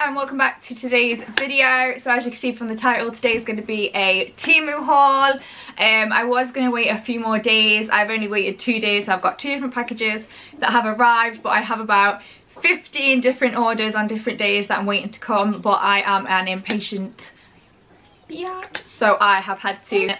and welcome back to today's video. So as you can see from the title, today is going to be a Temu haul. Um, I was going to wait a few more days. I've only waited two days. So I've got two different packages that have arrived, but I have about 15 different orders on different days that I'm waiting to come, but I am an impatient yeah. So I have had to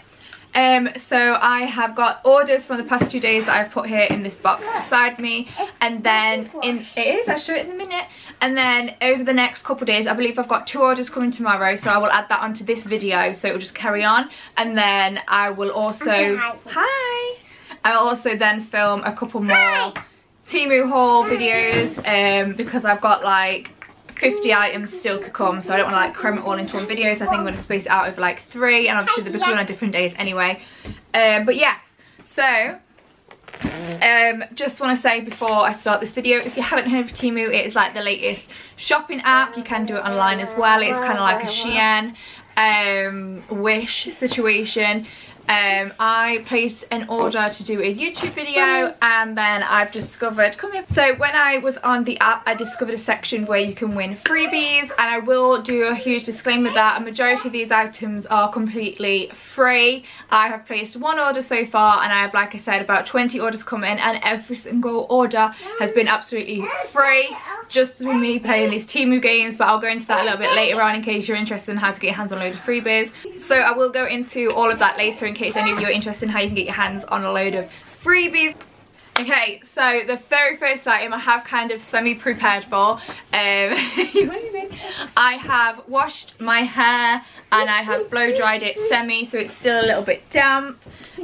um, so I have got orders from the past two days that I've put here in this box beside me. and then in it is I'll show it in a minute. And then over the next couple days I believe I've got two orders coming tomorrow so I will add that onto this video so it will just carry on. And then I will also hi. I'll also then film a couple more Temu haul videos um, because I've got like 50 items still to come so I don't want to like cram it all into one video so I think I'm going to space it out over like three and obviously they'll be coming on different days anyway. Um, but yes so um, just want to say before I start this video if you haven't heard of Temu it is like the latest shopping app. You can do it online as well. It's kind of like a Shein um, Wish situation um, I placed an order to do a YouTube video and then I've discovered, come here. So when I was on the app, I discovered a section where you can win freebies and I will do a huge disclaimer that a majority of these items are completely free. I have placed one order so far and I have, like I said, about 20 orders coming and every single order has been absolutely free just through me playing these Temu games but I'll go into that a little bit later on in case you're interested in how to get your hands on a load of freebies. So I will go into all of that later in case any of you are interested in how you can get your hands on a load of freebies. Okay, so the very first item I have kind of semi-prepared for. Um, I have washed my hair and I have blow dried it semi so it's still a little bit damp.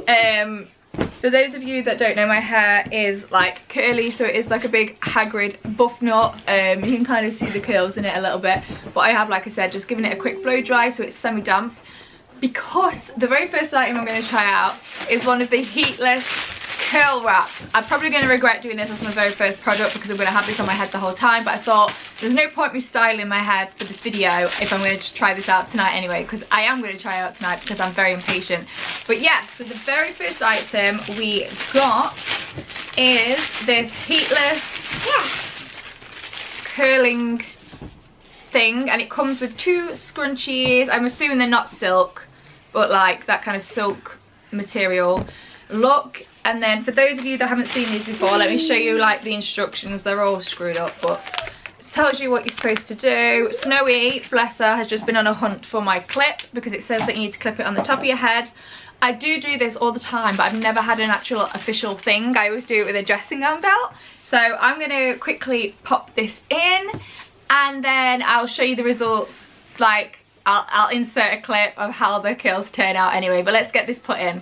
Um, for those of you that don't know, my hair is like curly, so it is like a big Hagrid buff knot. Um, you can kind of see the curls in it a little bit. But I have, like I said, just given it a quick blow dry so it's semi-damp. Because the very first item I'm going to try out is one of the heatless curl wraps. I'm probably going to regret doing this as my very first product because I'm going to have this on my head the whole time. But I thought there's no point me styling my head for this video if I'm going to just try this out tonight anyway. Because I am going to try it out tonight because I'm very impatient. But yeah, so the very first item we got is this heatless yeah, curling thing. And it comes with two scrunchies. I'm assuming they're not silk. But like that kind of silk material. Look and then for those of you that haven't seen these before let me show you like the instructions. They're all screwed up but it tells you what you're supposed to do. Snowy bless her has just been on a hunt for my clip because it says that you need to clip it on the top of your head. I do do this all the time but I've never had an actual official thing. I always do it with a dressing gown belt. So I'm to quickly pop this in and then I'll show you the results like I'll, I'll insert a clip of how the curls turn out anyway but let's get this put in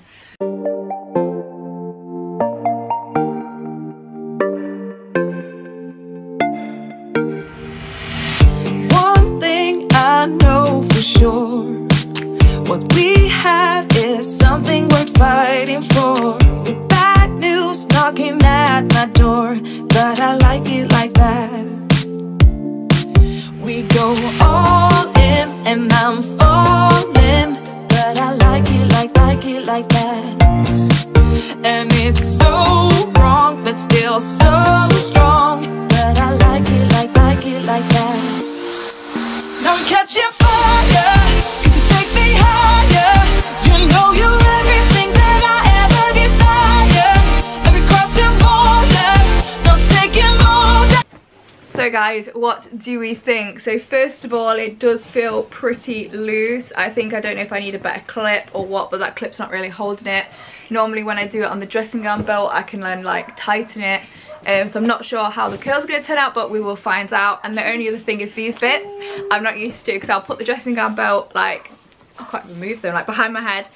So guys, what do we think? So first of all, it does feel pretty loose. I think, I don't know if I need a better clip or what, but that clip's not really holding it. Normally when I do it on the dressing gown belt, I can then like tighten it. Um, so I'm not sure how the curls are going to turn out, but we will find out. And the only other thing is these bits. I'm not used to because I'll put the dressing gown belt like, I can't remove them, like behind my head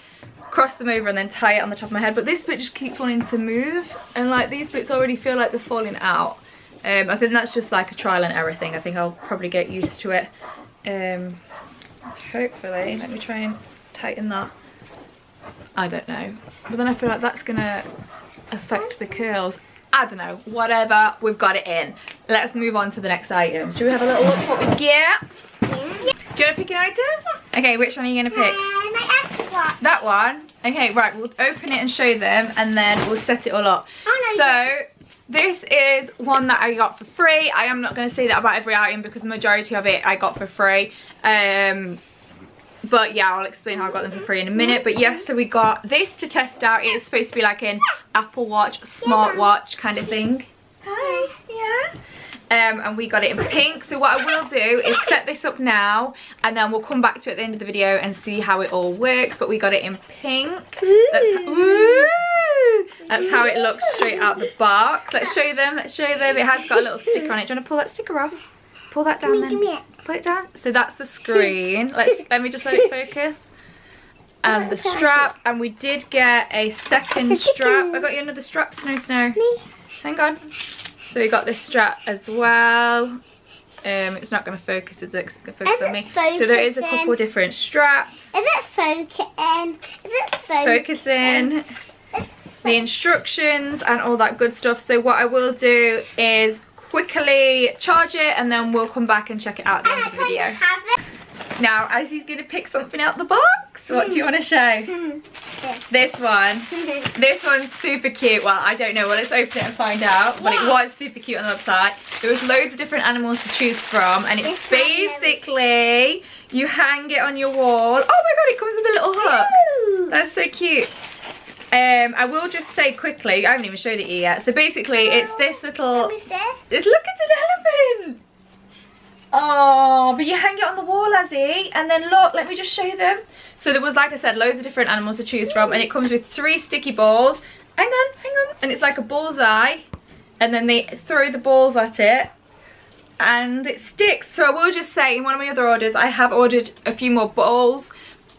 cross them over and then tie it on the top of my head but this bit just keeps wanting to move and like these bits already feel like they're falling out um, I think that's just like a trial and error thing. I think I'll probably get used to it. Um, hopefully, let me try and tighten that. I don't know. But then I feel like that's gonna affect the curls. I don't know, whatever, we've got it in. Let's move on to the next item. Should we have a little look what we get? Do you want to pick an item? Okay, which one are you going to pick? That one? Okay, right, we'll open it and show them and then we'll set it all up. Oh, so, this is one that I got for free. I am not going to say that about every item because the majority of it I got for free. Um, but yeah, I'll explain how I got them for free in a minute. But yes, yeah, so we got this to test out. It's supposed to be like an Apple Watch, smartwatch kind of thing. Hi, yeah. Um, and we got it in pink. So what I will do is set this up now and then we'll come back to it at the end of the video and see how it all works. But we got it in pink. That's, ooh, that's how it looks straight out the box. Let's show them, let's show them. It has got a little sticker on it. Do you want to pull that sticker off? Pull that down then. Put it down. So that's the screen. Let's let me just let it focus. And the strap. And we did get a second strap. I got you another strap, Snow Snow. Hang on. So we got this strap as well. Um, it's not going to focus, is it? It's going to focus on me. Focusing? So there is a couple different straps. Is it focusing? Is it focusing? Focusing. The instructions and all that good stuff. So what I will do is quickly charge it and then we'll come back and check it out at the end of the video. Now, going to pick something out the box. What do you want to show? this one. this one's super cute. Well, I don't know. Well, let's open it and find out. But it was super cute on the website. There was loads of different animals to choose from. And it's basically, you hang it on your wall. Oh my god, it comes with a little hook. That's so cute. Um, I will just say quickly, I haven't even showed it yet. So basically, it's this little. It's look, it's an elephant. Oh, but you hang it on the wall, Azzy. And then look, let me just show them. So there was, like I said, loads of different animals to choose from. And it comes with three sticky balls. Hang on, hang on. And it's like a bullseye. And then they throw the balls at it. And it sticks. So I will just say, in one of my other orders, I have ordered a few more balls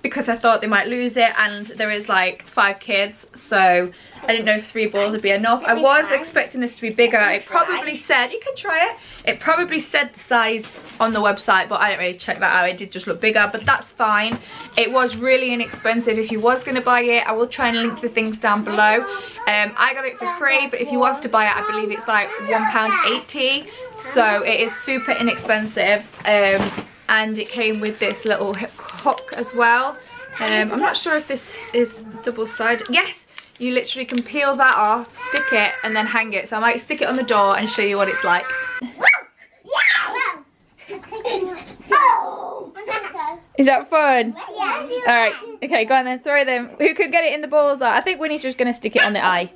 because I thought they might lose it and there is like five kids so I didn't know if three balls would be enough. I was expecting this to be bigger. It probably said, you can try it. It probably said the size on the website but I didn't really check that out. It did just look bigger but that's fine. It was really inexpensive. If you was going to buy it I will try and link the things down below. Um, I got it for free but if you was to buy it I believe it's like £1.80 so it is super inexpensive. Um, and it came with this little hook as well. Um, I'm not sure if this is double-sided. Yes, you literally can peel that off, stick it, and then hang it. So I might stick it on the door and show you what it's like. Is that fun? Yeah. Alright, okay, go on then, throw them. Who could get it in the balls? I think Winnie's just going to stick it on the eye.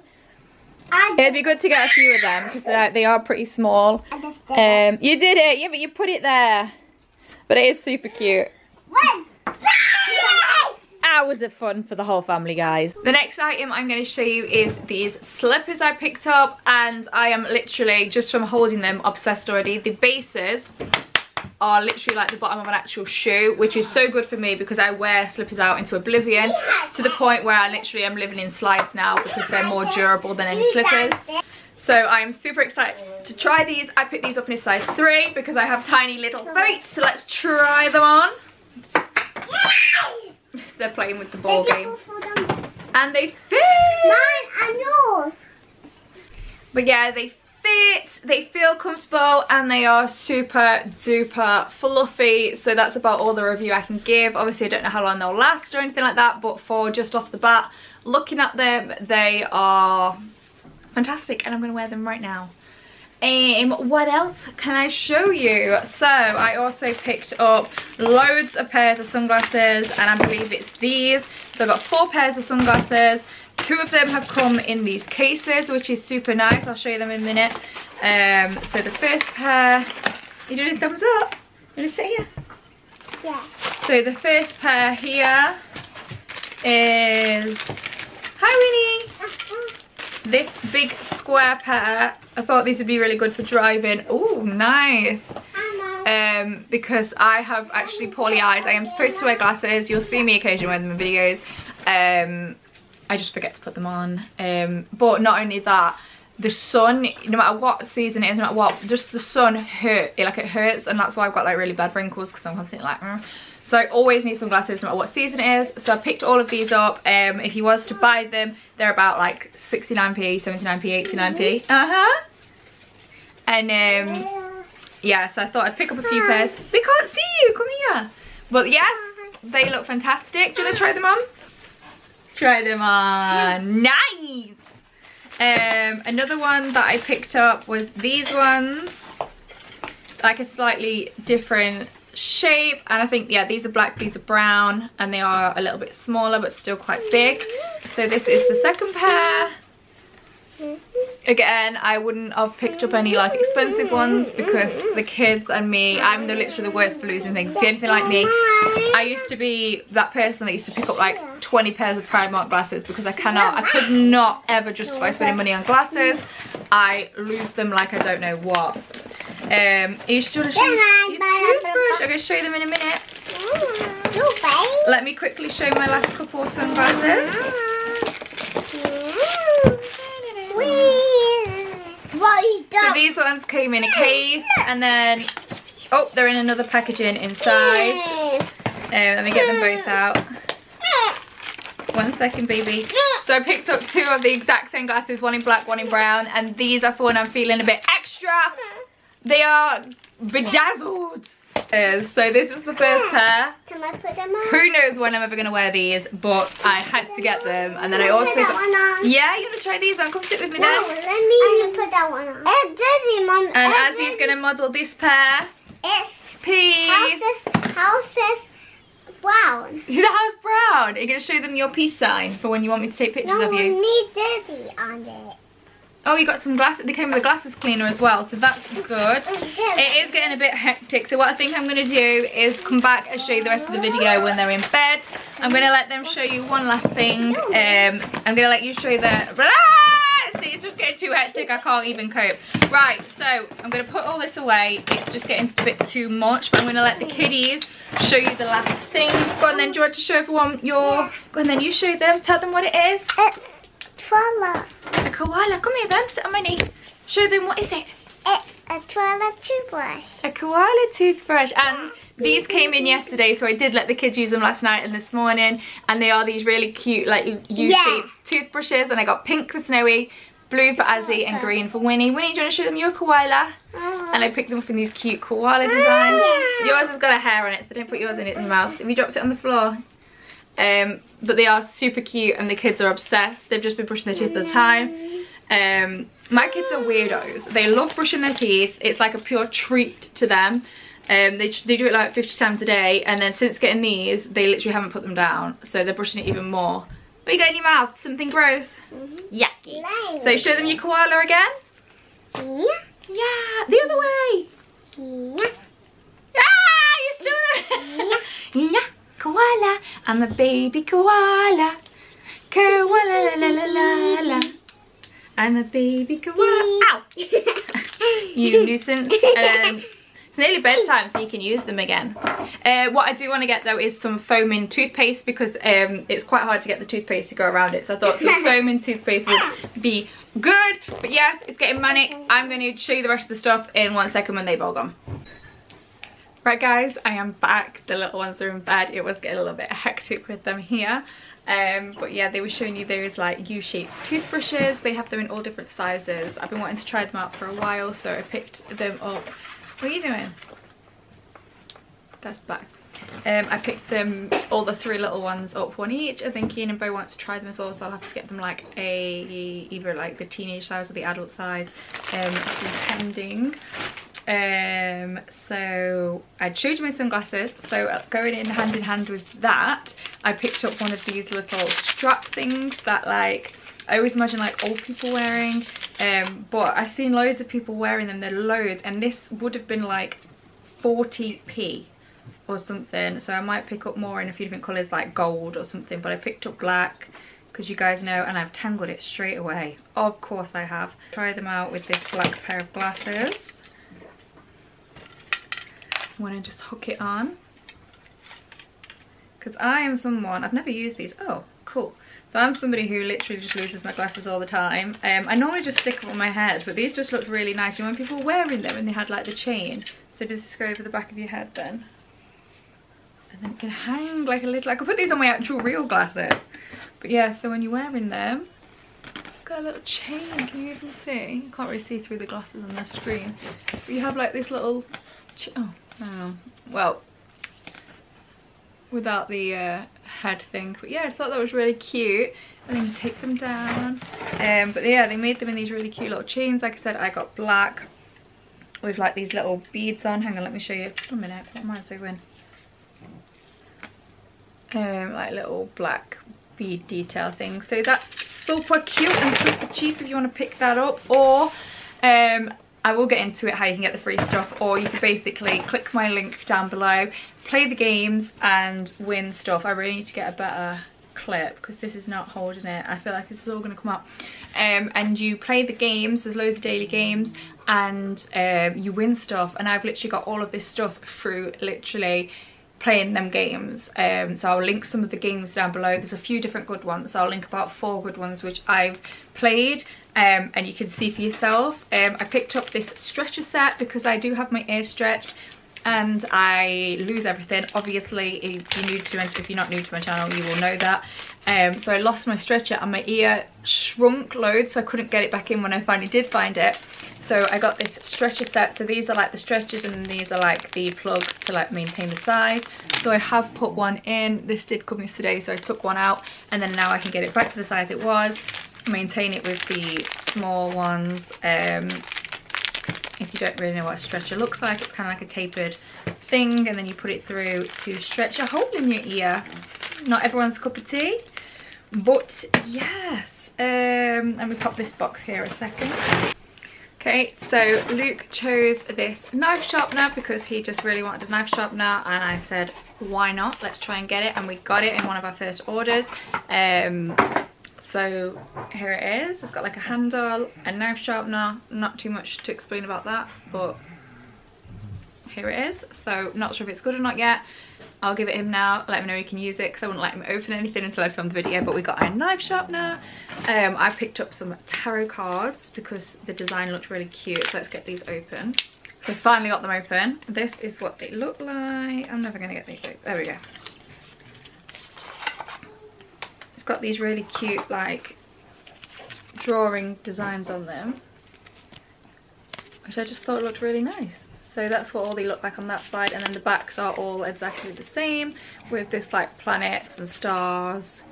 It'd be good to get a few of them because they are pretty small. Um, you did it, yeah, but you put it there. But it is super cute. One. Was a fun for the whole family, guys. The next item I'm going to show you is these slippers I picked up. And I am literally, just from holding them, obsessed already. The bases are literally like the bottom of an actual shoe which is so good for me because I wear slippers out into oblivion to the point where I literally am living in slides now because they're more durable than any slippers so I am super excited to try these. I picked these up in a size 3 because I have tiny little feet. So let's try them on. They're playing with the ball game. And they fit! Mine and yours. But yeah, they fit, they feel comfortable, and they are super duper fluffy. So that's about all the review I can give. Obviously, I don't know how long they'll last or anything like that, but for just off the bat, looking at them, they are fantastic and I'm going to wear them right now. Um, what else can I show you? So I also picked up loads of pairs of sunglasses and I believe it's these. So I got four pairs of sunglasses. Two of them have come in these cases which is super nice. I'll show you them in a minute. Um, so the first pair, you doing a thumbs up? You want to sit here? Yeah. So the first pair here is, hi Winnie this big square pair i thought these would be really good for driving. Oh nice. Um, because i have actually poorly eyes. I am supposed to wear glasses. You'll see me occasionally wear them in videos. Um, i just forget to put them on. Um, but not only that the sun no matter what season it is no matter what just the sun hurt it like it hurts. And that's why i've got like really bad wrinkles because i'm constantly like mm. So I always need sunglasses no matter what season it is. So I picked all of these up. Um, if you was to buy them, they're about like 69p, 79p, 89p. Uh-huh. And um, yeah, so I thought I'd pick up a few pairs. They can't see you, come here. But yes, they look fantastic. Do you want to try them on? Try them on. Nice. Um, another one that I picked up was these ones. Like a slightly different shape. And I think, yeah, these are black, these are brown. And they are a little bit smaller, but still quite big. So this is the second pair. Again, I wouldn't have picked up any like expensive ones because the kids and me, I'm the literally the worst for losing things. If you're anything like me, I used to be that person that used to pick up like 20 pairs of Primark glasses because I cannot, I could not ever justify spending money on glasses. I lose them like I don't know what. Um, you should have show your toothbrush. I'm going to show you them in a minute. Let me quickly show my last couple of sunglasses. So these ones came in a case and then, oh, they're in another packaging inside. Um, let me get them both out. One second, baby. So I picked up two of the exact same glasses, one in black, one in brown, and these are for when I'm feeling a bit extra. They are bedazzled. Uh, so this is the first pair. Can I put them on? Who knows when I'm ever going to wear these, but I had to get them. And then I also Put that got... one on. Yeah, you're going to try these on. Come sit with me No, now. let me. I put that one on. It's Dizzy, Mom. And It's Azzy's Dizzy. going to model this pair. It's Peace. houses, houses brown. The house brown. Are you going to show them your peace sign for when you want me to take pictures No, of we you? need Dizzy on it. Oh, you got some glasses. They came with a glasses cleaner as well, so that's good. It is getting a bit hectic, so what I think I'm going to do is come back and show you the rest of the video when they're in bed. I'm going to let them show you one last thing. Um, I'm going to let you show the... Ah! See, it's just getting too hectic. I can't even cope. Right, so I'm going to put all this away. It's just getting a bit too much, but I'm going to let the kiddies show you the last thing. Go on then, do you want to show everyone your... Go on then, you show them. Tell them what it is. Twala. A koala. Come here then, sit on my knee. Show them what is it. It's a koala toothbrush. A koala toothbrush and these came in yesterday so I did let the kids use them last night and this morning and they are these really cute like U-shaped Yeah. toothbrushes and I got pink for Snowy, blue for Azzy oh, and green for Winnie. Winnie, do you want to show them your koala? Uh-huh. And I picked them up in these cute koala designs. Ah. Yours has got a hair on it so don't put yours in it in your mouth. Have you dropped it on the floor? Um, but they are super cute and the kids are obsessed. They've just been brushing their teeth all the time. Um, my kids are weirdos. They love brushing their teeth. It's like a pure treat to them. Um, they, they do it like 50 times a day and then since getting these, they literally haven't put them down. So they're brushing it even more. What you got in your mouth? Something gross? Yucky. So show them your koala again. Yeah. Yeah, the other way. Yeah. Ah, you still Yeah, koala. I'm a baby koala. Koala la la la la la. I'm a baby koala. Ow! you nuisance. Um, it's nearly bedtime so you can use them again. Uh, what I do want to get though is some foaming toothpaste because um, it's quite hard to get the toothpaste to go around it. So I thought some foaming toothpaste would be good. But yes, it's getting manic. I'm going to show you the rest of the stuff in one second when they've all gone. Right guys, I am back. The little ones are in bed. It was getting a little bit hectic with them here. Um, but yeah, they were showing you those like U-shaped toothbrushes. They have them in all different sizes. I've been wanting to try them out for a while, so I picked them up. What are you doing? That's back. Um, I picked them, all the three little ones up, one each. I think Ian and Bo want to try them as well, so I'll have to get them like a, either like the teenage size or the adult size, um, depending. Um, so I showed you my sunglasses, so uh, going in hand in hand with that, I picked up one of these little strap things that like, I always imagine like old people wearing, um, but I've seen loads of people wearing them, they're loads, and this would have been like 40p or something. So I might pick up more in a few different colours like gold or something. But I picked up black because you guys know and I've tangled it straight away. Of course I have. Try them out with this black pair of glasses I'm gonna just hook it on because I am someone I've never used these oh cool so I'm somebody who literally just loses my glasses all the time. Um, I normally just stick them on my head, but these just looked really nice. You know when people were wearing them and they had like the chain. So does this go over the back of your head then? And then it can hang like a little, I could put these on my actual real glasses. But yeah, so when you're wearing them, got a little chain, can you even see? You can't really see through the glasses on the screen. But you have like this little, oh, oh, well, without the uh, head thing. But yeah, I thought that was really cute. And then you take them down. Um, but yeah, they made them in these really cute little chains. Like I said, I got black with like these little beads on. Hang on, let me show you. A minute, what am I doing? Um, like little black bead detail thing. So that's super cute and super cheap if you want to pick that up. Or um, I will get into it how you can get the free stuff or you can basically click my link down below, play the games and win stuff. I really need to get a better clip because this is not holding it. I feel like this is all going to come up. Um, and you play the games, there's loads of daily games and um, you win stuff and I've literally got all of this stuff through literally playing them games um, so I'll link some of the games down below there's a few different good ones so I'll link about four good ones which I've played um, and you can see for yourself um, I picked up this stretcher set because I do have my ear stretched and I lose everything obviously if you're new to my, if you're not new to my channel you will know that um, so I lost my stretcher and my ear shrunk loads so I couldn't get it back in when I finally did find it so I got this stretcher set. So these are like the stretchers and these are like the plugs to like maintain the size. So I have put one in. This did come yesterday so I took one out and then now I can get it back to the size it was. Maintain it with the small ones. Um, if you don't really know what a stretcher looks like, it's kind of like a tapered thing and then you put it through to stretch a hole in your ear. Not everyone's cup of tea, but yes. Um, and we pop this box here a second. Okay, so Luke chose this knife sharpener because he just really wanted a knife sharpener and I said, why not? Let's try and get it. And we got it in one of our first orders. Um, so here it is. It's got like a handle, a knife sharpener. Not too much to explain about that, but here it is. So not sure if it's good or not yet. I'll give it him now, let him know he can use it because I wouldn't let him open anything until I'd filmed the video. But we got our knife sharpener. Um, I picked up some tarot cards because the design looked really cute. So let's get these open. So finally got them open. This is what they look like. I'm never going to get these open. There we go. It's got these really cute like drawing designs on them. Which I just thought looked really nice. So that's what all they look like on that side and then the backs are all exactly the same with this like planets and stars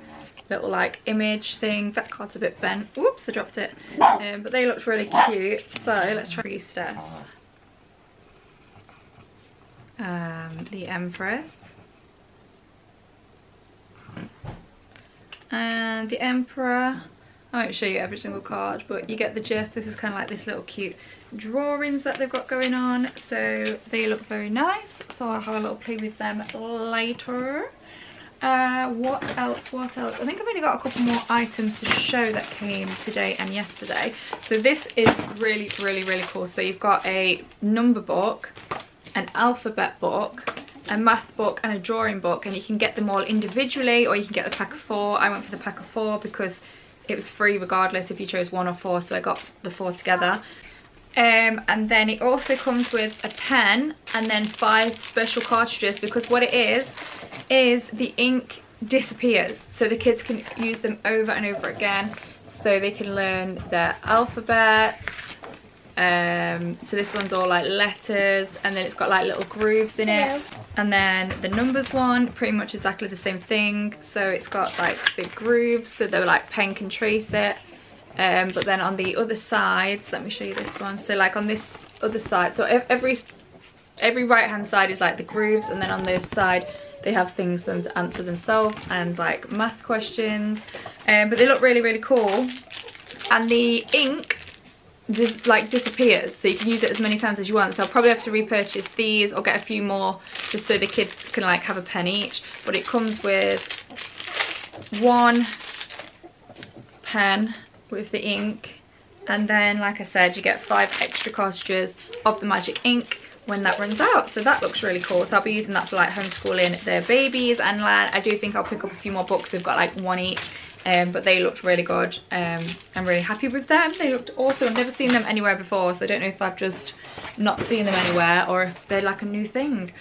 little like image thing. That card's a bit bent. Whoops i dropped it. Um, but they looked really cute. So let's try priestess. Um, the empress and the emperor I won't show you every single card, but you get the gist. This is kind of like this little cute drawings that they've got going on. So they look very nice. So I'll have a little play with them later. Uh, what else, what else? I think I've only got a couple more items to show that came today and yesterday. So this is really, really, really cool. So you've got a number book, an alphabet book, a math book and a drawing book and you can get them all individually or you can get the pack of four. I went for the pack of four because it was free regardless if you chose one or four so I got the four together um, and then it also comes with a pen and then five special cartridges because what it is is the ink disappears so the kids can use them over and over again so they can learn their alphabets um, so this one's all like letters and then it's got like little grooves in it. And then the numbers one pretty much exactly the same thing. So it's got like big grooves so they're like pen can trace it. Um, but then on the other sides let me show you this one. So like on this other side so every every right hand side is like the grooves and then on this side they have things for them to answer themselves and like math questions. Um, but they look really really cool. And the ink just like disappears. So you can use it as many times as you want. So I'll probably have to repurchase these or get a few more just so the kids can like have a pen each. But it comes with one pen with the ink. And then like I said you get five extra cartridges of the magic ink when that runs out. So that looks really cool. So I'll be using that for like homeschooling their babies and I do think I'll pick up a few more books. They've got like one each um, but they looked really good. Um, I'm really happy with them. They looked awesome. I've never seen them anywhere before, so I don't know if I've just not seen them anywhere or if they're like a new thing.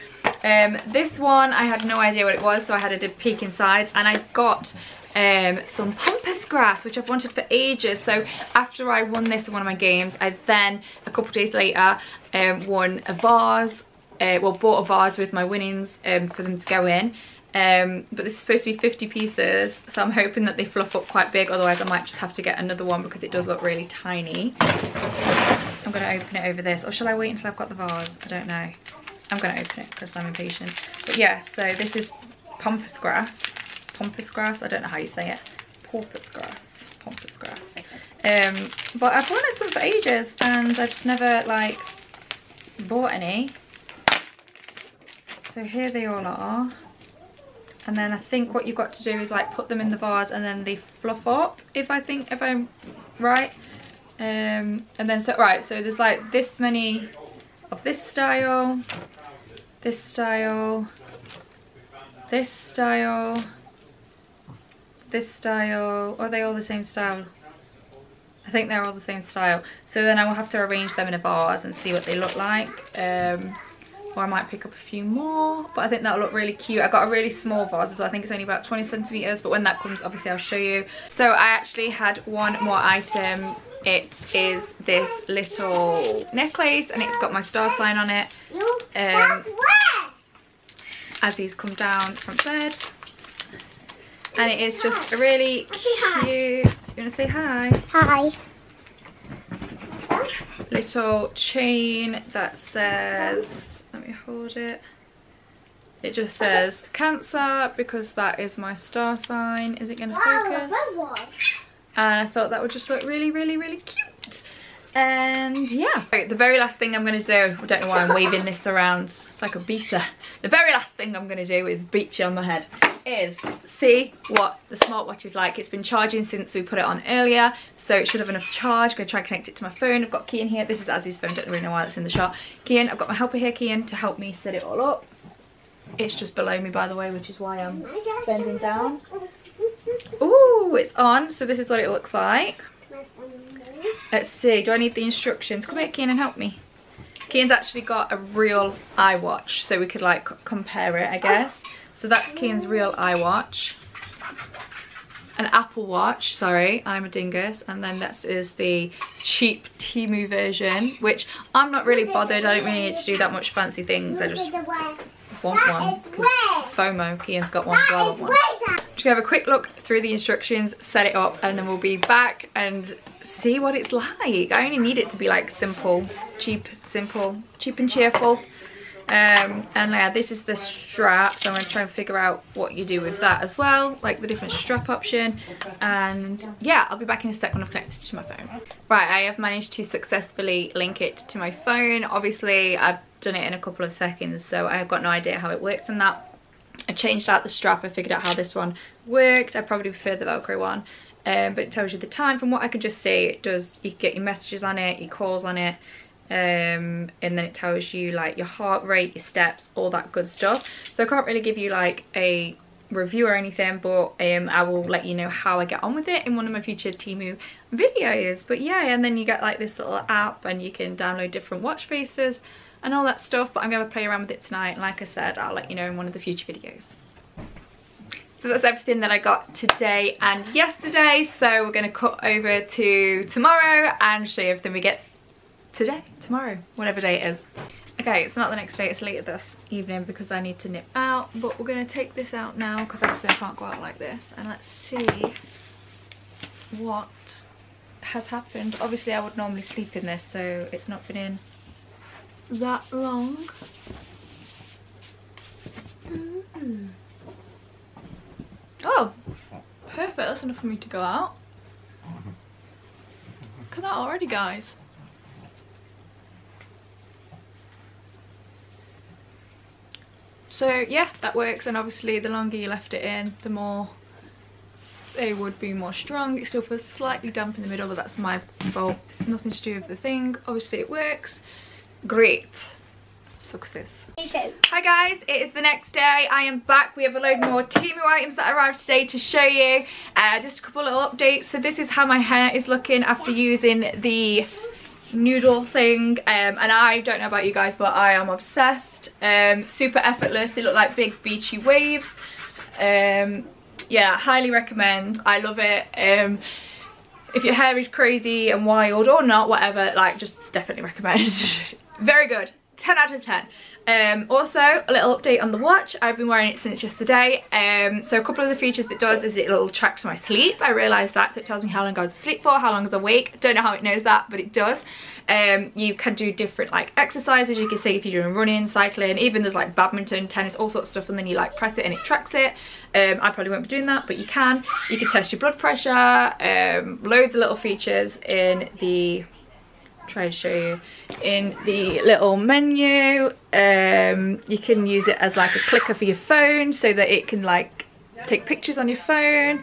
Um, this one, I had no idea what it was, so I had a peek inside and I got um, some pampas grass, which I've wanted for ages. So after I won this in one of my games, I then, a couple days later, um, won a vase, uh, well, bought a vase with my winnings um, for them to go in Um, but this is supposed to be 50 pieces, so I'm hoping that they fluff up quite big, otherwise I might just have to get another one because it does look really tiny. I'm going to open it over this, or shall I wait until I've got the vase? I don't know. I'm going to open it because I'm impatient. But yeah, so this is pampas grass. Pampas grass, I don't know how you say it. Porpoise grass. Pampas grass. Um, but I've wanted some for ages and I've just never like bought any. So here they all are. And then I think what you've got to do is like put them in the vase and then they fluff up if I think, if I'm right. Um, and then so, right, so there's like this many of this style, this style, this style, this style. Are they all the same style? I think they're all the same style. So then I will have to arrange them in a vase and see what they look like. Um, or I might pick up a few more, but I think that'll look really cute. I got a really small vase, so I think it's only about 20 centimeters, but when that comes, obviously I'll show you. So I actually had one more item. It is this little necklace, and it's got my star sign on it. Um, as these come down from bed. And it is just a really cute, you wanna say hi? Hi. Little chain that says, let me hold it. It just says Cancer because that is my star sign. Is it gonna focus? And I thought that would just look really, really, really cute. And yeah, Right, the very last thing I'm going to do, I don't know why I'm waving this around, it's like a beater. The very last thing I'm going to do is beat you on the head, is see what the smartwatch is like. It's been charging since we put it on earlier, so it should have enough charge. I'm to try and connect it to my phone. I've got Kian here, this is Azzy's phone, don't really know why it's in the shot. Kian, I've got my helper here, Kian, to help me set it all up. It's just below me, by the way, which is why I'm bending down. Ooh, it's on, so this is what it looks like. Let's see, do I need the instructions? Come here, Kian, and help me. Kian's actually got a real iWatch, so we could like compare it, I guess. So that's Kian's real iWatch. An Apple Watch, sorry, I'm a dingus. And then this is the cheap Temu version, which I'm not really bothered. I don't really need to do that much fancy things. I just want one because FOMO, Kian's got one, so I want one. Just have a quick look through the instructions, set it up, and then we'll be back and see what it's like. I only need it to be like simple, cheap, simple, cheap and cheerful. Um, and yeah, this is the strap, so I'm going to try and figure out what you do with that as well, like the different strap option. And yeah, I'll be back in a sec when I've connected to my phone. Right, I have managed to successfully link it to my phone. Obviously, I've done it in a couple of seconds, so I've got no idea how it works and that. I changed out the strap, I figured out how this one worked. I probably prefer the Velcro one. Um, but it tells you the time. From what I can just see, it does, you get your messages on it, your calls on it, um, and then it tells you like your heart rate, your steps, all that good stuff. So I can't really give you like a review or anything, but um, I will let you know how I get on with it in one of my future Temu videos. But yeah, and then you get like this little app and you can download different watch faces and all that stuff. But I'm going to play around with it tonight. Like I said, I'll let you know in one of the future videos. So that's everything that I got today and yesterday. So we're going to cut over to tomorrow and show you everything we get today, tomorrow, whatever day it is. Okay, it's not the next day, it's later this evening because I need to nip out. But we're going to take this out now because obviously I can't go out like this. And let's see what has happened. Obviously I would normally sleep in this, so it's not been in that long. Ooh. Oh, perfect. That's enough for me to go out. Look at that already, guys. So yeah, that works. And obviously the longer you left it in, the more they would be more strong. It still feels slightly damp in the middle, but that's my fault. Nothing to do with the thing. Obviously it works. Great. Success. Hi guys, it is the next day. I am back. We have a load more Temu items that arrived today to show you. Uh, just a couple little updates. So this is how my hair is looking after using the noodle thing um, and I don't know about you guys but I am obsessed. Um, super effortless. They look like big beachy waves. Um, yeah highly recommend. I love it. Um, if your hair is crazy and wild or not whatever like just definitely recommend. Very good. 10 out of 10 Um, also, a little update on the watch. I've been wearing it since yesterday. Um, so a couple of the features it does is it'll track my sleep. I realised that, so it tells me how long I was asleep for, how long I was awake. Don't know how it knows that, but it does. Um, you can do different like exercises. You can see if you're doing running, cycling, even there's like badminton, tennis, all sorts of stuff, and then you like press it and it tracks it. Um, I probably won't be doing that, but you can. You can test your blood pressure, um, loads of little features in the try and show you in the little menu. Um, you can use it as like a clicker for your phone so that it can like take pictures on your phone.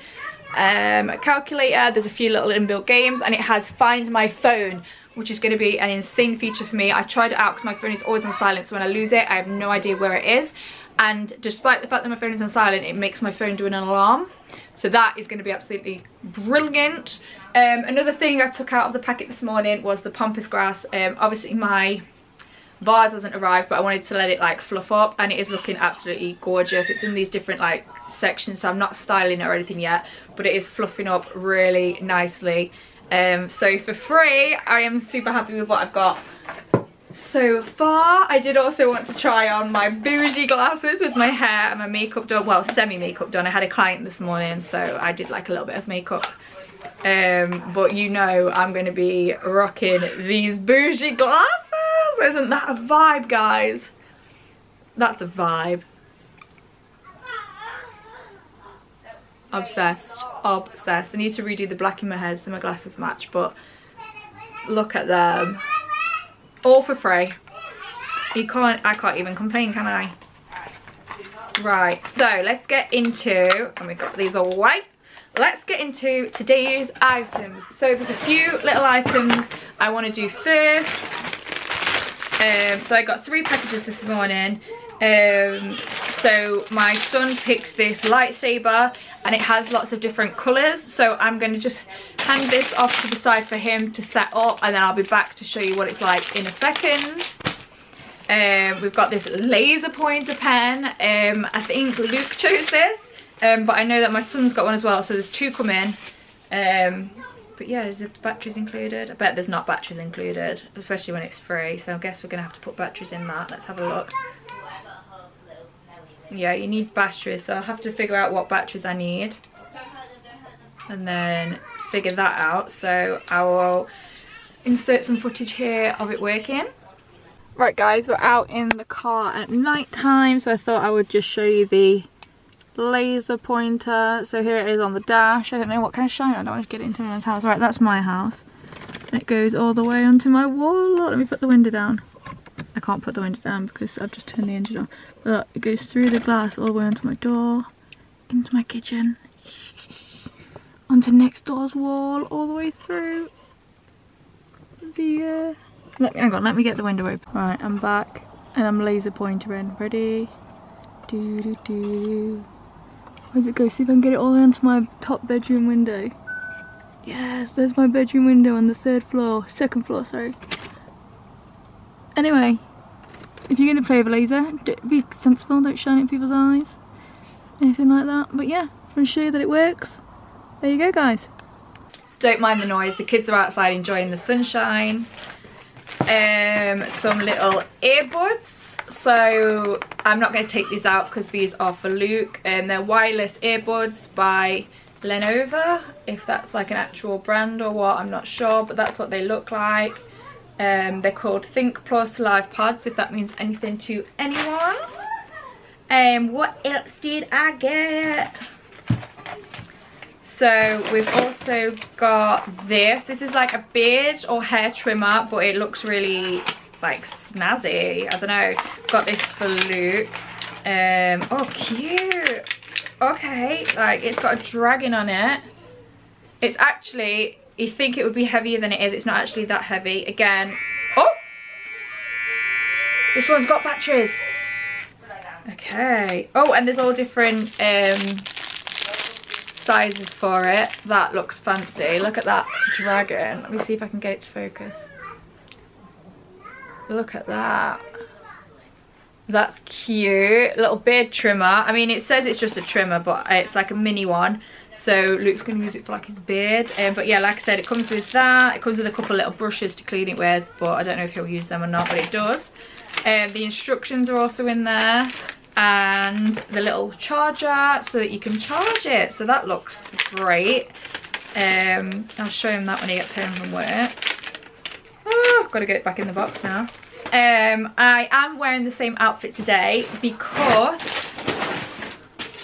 Um, a calculator there's a few little inbuilt games and it has find my phone which is going to be an insane feature for me. I tried it out because my phone is always on silent so when I lose it I have no idea where it is. And despite the fact that my phone is on silent it makes my phone do an alarm. So that is going to be absolutely brilliant um, another thing I took out of the packet this morning was the pampas grass. Um, obviously my vase hasn't arrived but I wanted to let it like fluff up and it is looking absolutely gorgeous. It's in these different like sections so I'm not styling it or anything yet but it is fluffing up really nicely. Um, so for free I am super happy with what I've got so far. I did also want to try on my bougie glasses with my hair and my makeup done, well semi makeup done. I had a client this morning so I did like a little bit of makeup um, but you know I'm going to be rocking these bougie glasses. Isn't that a vibe, guys? That's a vibe. Obsessed. Obsessed. I need to redo the black in my hair so my glasses match, but look at them. All for free. You can't, I can't even complain, can I? Right, so let's get into, and we got these away let's get into today's items. So there's a few little items i want to do first. Um, so i got three packages this morning. Um, so my son picked this lightsaber and it has lots of different colors so i'm going to just hand this off to the side for him to set up and then i'll be back to show you what it's like in a second. Um, we've got this laser pointer pen. Um, i think luke chose this um, but I know that my son's got one as well, so there's two come in. Um, but yeah, is there's batteries included. I bet there's not batteries included, especially when it's free. So I guess we're going to have to put batteries in that. Let's have a look. Yeah, you need batteries, so I'll have to figure out what batteries I need. And then figure that out. So I will insert some footage here of it working. Right guys, we're out in the car at night time, so I thought I would just show you the laser pointer. So here it is on the dash. I don't know what kind of shine. I don't want to get into anyone's house. Right, that's my house. It goes all the way onto my wall. Let me put the window down. I can't put the window down because I've just turned the engine on. But it goes through the glass all the way onto my door, into my kitchen, onto next door's wall, all the way through the... Uh... Let me, hang on, let me get the window open. Right, I'm back and I'm laser pointering. Ready? Do do do. Where's it go? See if I can get it all onto my top bedroom window. Yes, there's my bedroom window on the third floor. Second floor, sorry. Anyway, if you're going to play with a laser, be sensible, don't shine it in people's eyes. Anything like that. But yeah, I'm going to show you that it works. There you go, guys. Don't mind the noise. The kids are outside enjoying the sunshine. Um, some little earbuds so I'm not going to take these out because these are for Luke and they're wireless earbuds by Lenovo if that's like an actual brand or what I'm not sure but that's what they look like. Um, they're called Think Plus Live Pods if that means anything to anyone. Um, what else did I get? So we've also got this. This is like a beard or hair trimmer but it looks really like snazzy. I don't know. Got this for Luke. Um, oh, cute. Okay, like it's got a dragon on it. It's actually, you think it would be heavier than it is. It's not actually that heavy. Again, oh! This one's got batteries. Okay. Oh, and there's all different um, sizes for it. That looks fancy. Look at that dragon. Let me see if I can get it to focus. Look at that. That's cute. Little beard trimmer. I mean, it says it's just a trimmer, but it's like a mini one. So Luke's going to use it for like his beard. Um, but yeah, like I said, it comes with that. It comes with a couple little brushes to clean it with, but I don't know if he'll use them or not, but it does. Um, the instructions are also in there and the little charger so that you can charge it. So that looks great. Um, I'll show him that when he gets home from work. Oh, I've got to get it back in the box now. Um, I am wearing the same outfit today because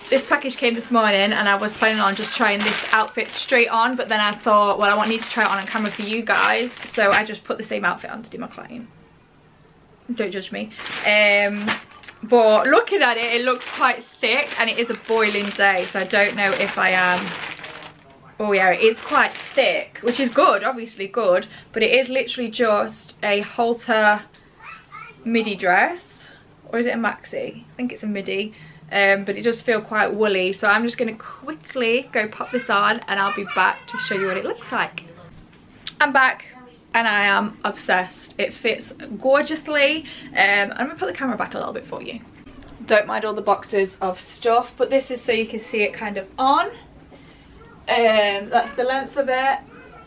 this package came this morning and I was planning on just trying this outfit straight on but then I thought well I want need to try it on on camera for you guys. So I just put the same outfit on to do my client. Don't judge me. Um but looking at it it looks quite thick and it is a boiling day so I don't know if I am oh yeah it is quite thick which is good obviously good but it is literally just a halter midi dress. Or is it a maxi? I think it's a midi um, but it does feel quite woolly. So I'm just going to quickly go pop this on and I'll be back to show you what it looks like. I'm back and I am obsessed. It fits gorgeously. Um, I'm gonna put the camera back a little bit for you. Don't mind all the boxes of stuff but this is so you can see it kind of on um, that's the length of it.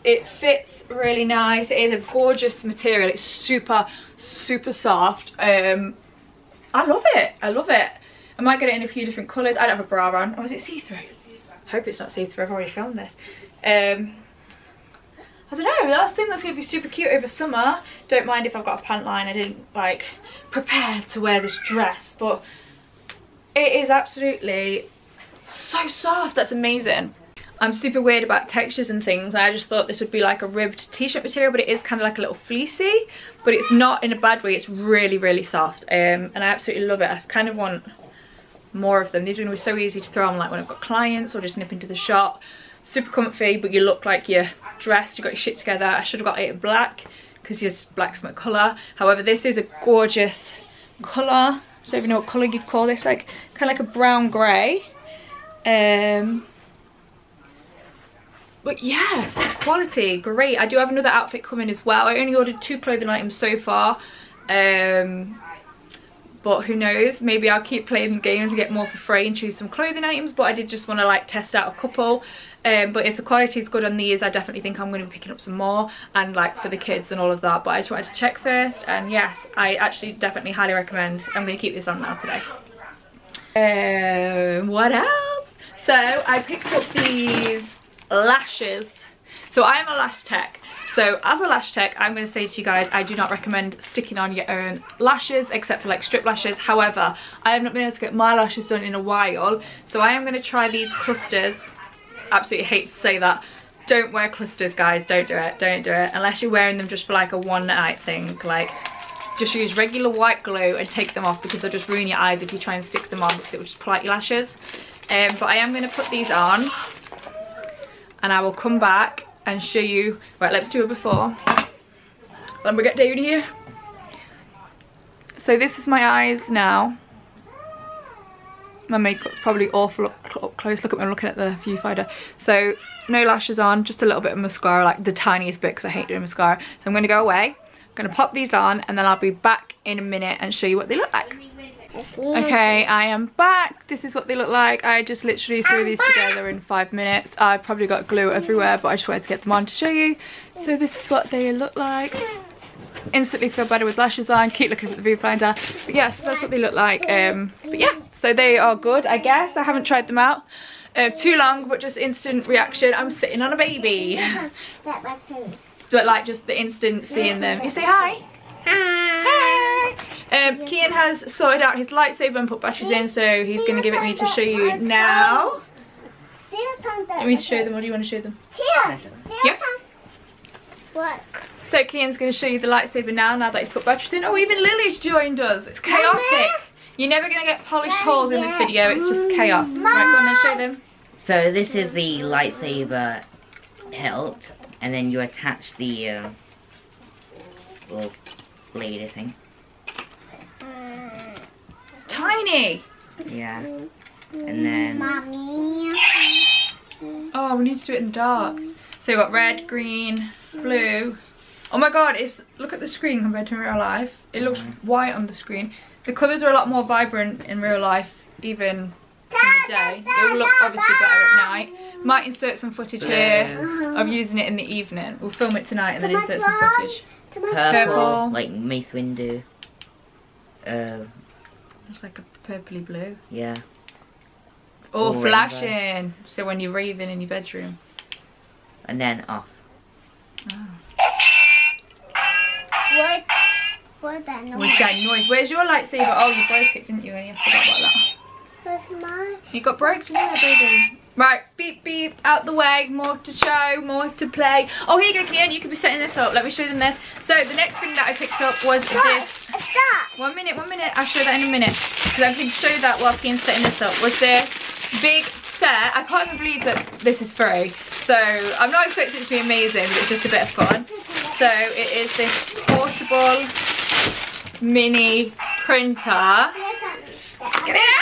It fits really nice. It is a gorgeous material. It's super super soft. Um, I love it. I love it. I might get it in a few different colours. I don't have a bra on. Or is it see-through? Hope it's not see-through. I've already filmed this. Um, I don't know, I think that's going to be super cute over summer. Don't mind if I've got a pant line, I didn't like prepare to wear this dress, but it is absolutely so soft, that's amazing. I'm super weird about textures and things. I just thought this would be like a ribbed t-shirt material, but it is kind of like a little fleecy, but it's not in a bad way. It's really, really soft, um, and I absolutely love it. I kind of want more of them. These are going to be so easy to throw on like when I've got clients or just nip into the shop super comfy but you look like you're dressed you got your shit together i should have got it in black because your black's my color however this is a gorgeous color I don't even know what color you'd call this like kind of like a brown gray um but yes quality great. I do have another outfit coming as well. I only ordered two clothing items so far um but who knows? Maybe i'll keep playing games and get more for free and choose some clothing items but i did just want to like test out a couple. Um, but if the quality is good on these I definitely think I'm going to be picking up some more and like for the kids and all of that but I just wanted to check first and yes I actually definitely highly recommend I'm going to keep this on now today. Um, what else? So I picked up these lashes. So I am a lash tech. So as a lash tech, I'm going to say to you guys, I do not recommend sticking on your own lashes except for like strip lashes. However, I have not been able to get my lashes done in a while. So I am going to try these clusters. Absolutely hate to say that. Don't wear clusters guys. Don't do it. Don't do it. Unless you're wearing them just for like a one night thing. Like just use regular white glue and take them off because they'll just ruin your eyes if you try and stick them on because it will just pull out your lashes. Um, but I am going to put these on and I will come back and show you right let's do it before. Let me get down here. So this is my eyes now. My makeup's probably awful up close. Look at me I'm looking at the viewfinder. So no lashes on just a little bit of mascara like the tiniest bit because I hate doing mascara. So I'm going to go away I'm going to pop these on and then I'll be back in a minute and show you what they look like okay I am back. This is what they look like. I just literally threw these together in five minutes. I've probably got glue everywhere but I just wanted to get them on to show you. So this is what they look like. Instantly feel better with lashes on keep looking at the viewfinder. But yes that's what they look like um but yeah so they are good i guess. I haven't tried them out uh, too long but just instant reaction. I'm sitting on a baby. But like just the instant seeing them. You say hi. hi. Hi. Um, Kian has sorted out his lightsaber and put batteries in, so he's going to give it me to show you now. Let me show them, or do you want to show them? Yeah. What? So Kian's going to show you the lightsaber now, now that he's put batteries in. Oh, even Lily's joined us. It's chaotic. You're never going to get polished holes in this video. It's just chaos. Right, go on and show them. So this is the lightsaber hilt, and then you attach the uh, little blade thing. Tiny. Yeah. And then Mommy. Oh, we need to do it in the dark. So we've got red, green, blue. Oh my god, it's look at the screen compared to real life. It looks white on the screen. The colours are a lot more vibrant in real life, even in the day. It will look obviously better at night. Might insert some footage here of using it in the evening. We'll film it tonight and then insert some footage. purple, Purple. like Mace Windu. Uh, It's like a purpley blue. yeah. Oh, or Or rainbow. flashing. So when you're raving in your bedroom. And then off. Ah. What? What that noise? What's that noise? Where's your lightsaber? Oh, you broke it, didn't you? And you forgot about that. Where's mine? You got broke, didn't you, baby? Right, beep beep, out the way, more to show, more to play. Oh, here you go, Kian, you could be setting this up. Let me show them this. So, the next thing that I picked up was Look, this. it's that. One minute, one minute, I'll show that in a minute. Because I can show that while Kian's setting this up. Was this big set. I can't even believe that this is free. So, I'm not expecting it to be amazing, but it's just a bit of fun. So, it is this portable mini printer. Get it out!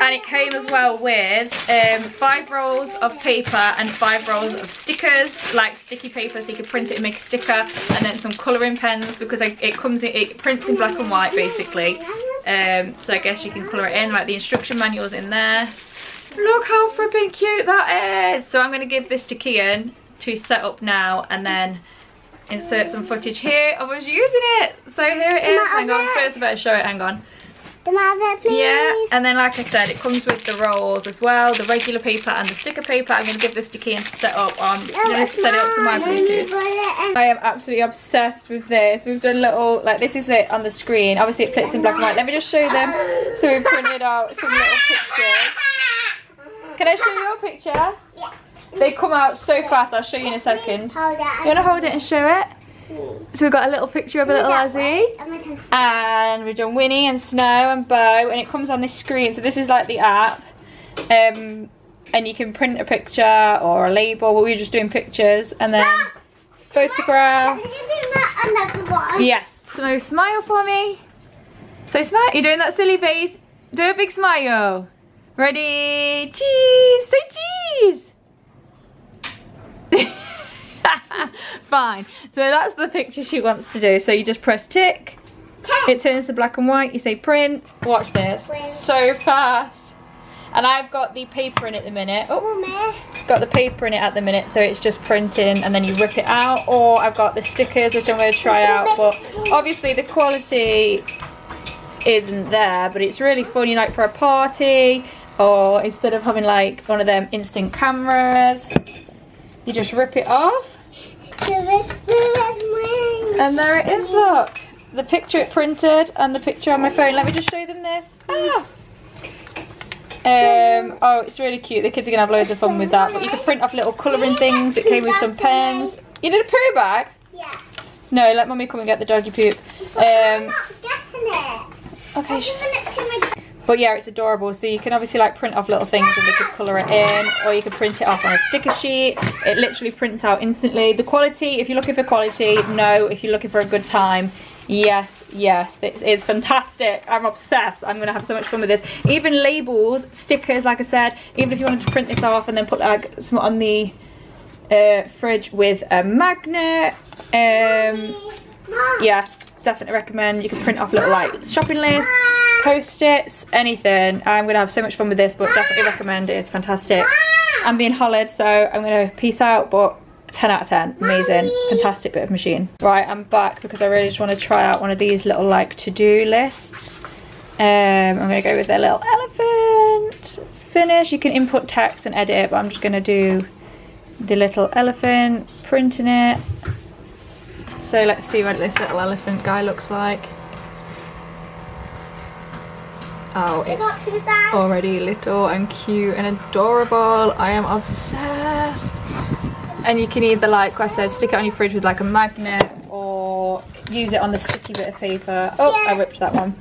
And it came as well with um, five rolls of paper and five rolls of stickers like sticky paper so you could print it and make a sticker and then some colouring pens because it comes in it prints in black and white basically. Um, so I guess you can colour it in like the instruction manuals in there. Look how flipping cute that is! So I'm going to give this to Kian to set up now and then insert some footage here. Of us using it! So here it is. Hang on first I better show it. Hang on mother, yeah, and then like I said, it comes with the rolls as well, the regular paper and the sticker paper. I'm going to give this to Kian to set up. I'm going to set it up to my Bluetooth. I am absolutely obsessed with this. We've done a little, like this is it on the screen. Obviously it flips in black and white. Let me just show them. So we've printed out some little pictures. Can I show you your picture? Yeah. They come out so fast. I'll show you in a second. Hold on. You want to hold it and show it? So we've got a little picture of a little Aussie. And we've done Winnie and Snow and Bo and it comes on this screen. So this is like the app. Um, and you can print a picture or a label. But we were just doing pictures and then photograph Can you do that one? yes. So smile for me. So smile. You're doing that silly face? Do a big smile. Ready? Cheese. Say cheese fine. So that's the picture she wants to do. So you just press tick. It turns to black and white. You say print. Watch this. Print. so fast. And I've got the paper in it at the minute. Oh Mommy. got the paper in it at the minute. So it's just printing and then you rip it out. Or I've got the stickers which I'm going to try out. but obviously the quality isn't there but it's really funny like for a party or instead of having like one of them instant cameras you just rip it off and there it is look the picture it printed and the picture on my phone let me just show them this ah. Um, oh, it's really cute. The kids are going to have loads of fun with that. But you can print off little colouring things. It came with some pens. You did a poo bag? Yeah. No, let mummy come and get the doggy poop. I'm Um, not getting it. okay. I'm sh- giving it to my But yeah, it's adorable. So you can obviously like print off little things and they could colour it in. Or you can print it off on a sticker sheet. It literally prints out instantly. The quality, if you're looking for quality, no. If you're looking for a good time, yes, yes. This is fantastic. I'm obsessed. I'm going to have so much fun with this. Even labels, stickers, like I said. Even if you wanted to print this off and then put like some on the uh, fridge with a magnet. Um, yeah, definitely recommend. You can print off little like shopping lists, post-its, anything. I'm gonna have so much fun with this, but definitely recommend it. It's fantastic. I'm being hollered, so I'm gonna peace out, but 10 out of 10. Amazing. Fantastic bit of machine. Right, I'm back because I really just want to try out one of these little like to-do lists. Um, I'm gonna go with their little elephant finish. You can input text and edit it, but I'm just gonna do the little elephant, printing it. So let's see what this little elephant guy looks like. Oh, I it's got to that. already little and cute and adorable. I am obsessed. And you can either, like I said, stick it on your fridge with like a magnet or use it on the sticky bit of paper. Oh, I ripped that one.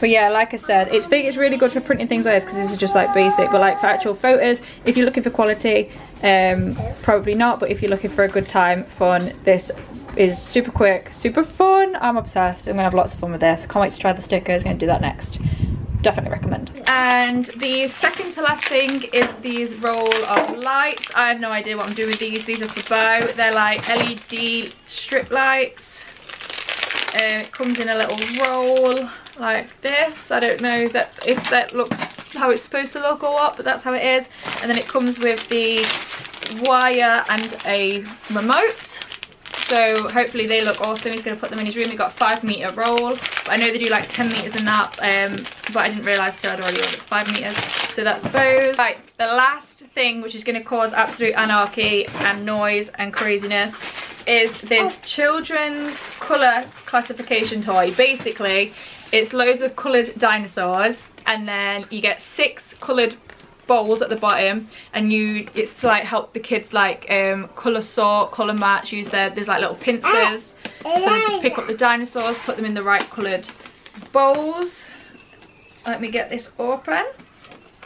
But yeah, like I said, it's think it's really good for printing things like this because this is just like basic. But like for actual photos, if you're looking for quality, um, probably not. But if you're looking for a good time, fun, this is super quick, super fun. I'm obsessed. I'm gonna have lots of fun with this. Can't wait to try the stickers. Gonna do that next. Definitely recommend. And the second to last thing is these roll of lights. I have no idea what I'm doing with these. These are for Bow. They're like LED strip lights. Um, it comes in a little roll like this. I don't know that if that looks how it's supposed to look or what, but that's how it is. And then it comes with the wire and a remote. So hopefully they look awesome. He's going to put them in his room. He got a five meter roll. But I know they do like 10 meters in that. Um, but I didn't realize till I'd already ordered five meters. So that's those. Right, the last thing which is going to cause absolute anarchy and noise and craziness is this children's colour classification toy. Basically, it's loads of coloured dinosaurs and then you get six coloured bowls at the bottom and you it's to like help the kids like um color sort color match use their there's like little pincers for them to pick up the dinosaurs put them in the right colored bowls let me get this open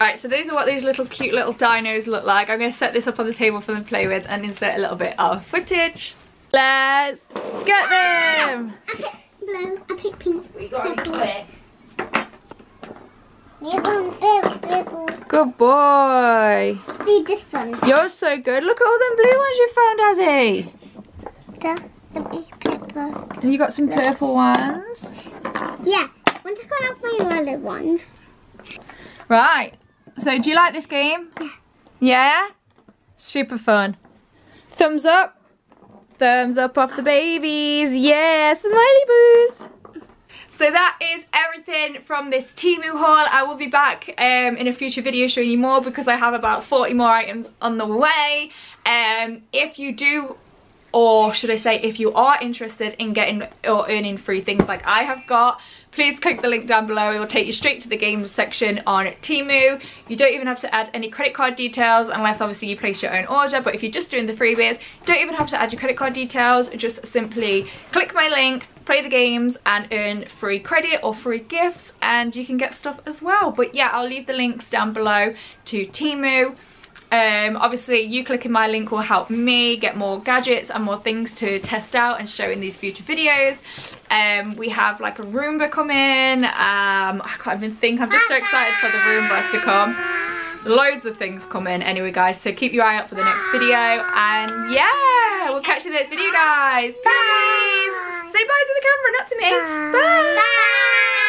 Right, so these are what these little cute little dinos look like. I'm going to set this up on the table for them to play with and insert a little bit of footage. Let's get them! I pick blue. I pick pink. We got it quick. You one blue, blue, blue. Good boy. See this one. You're so good. Look at all them blue ones you found, Azzy. The, the pepper. And you got some purple ones. Yeah. Once I got off my yellow ones. Right. So do you like this game? Yeah. Yeah? Super fun. Thumbs up. Thumbs up off the babies. Yeah, smiley boos. So that is everything from this Temu haul. I will be back um, in a future video showing you more because I have about 40 more items on the way. Um, if you do or should I say if you are interested in getting or earning free things like I have got please click the link down below it will take you straight to the games section on Temu you don't even have to add any credit card details unless obviously you place your own order but if you're just doing the freebies don't even have to add your credit card details just simply click my link play the games and earn free credit or free gifts and you can get stuff as well. But yeah I'll leave the links down below to Temu. Um, obviously you clicking my link will help me get more gadgets and more things to test out and show in these future videos. Um, we have like a Roomba coming um, I can't even think. I'm just so excited for the Roomba to come loads of things coming anyway guys so keep your eye out for the next video and yeah we'll catch you in the next video guys. Peace. Say bye to the camera not to me. Bye. bye.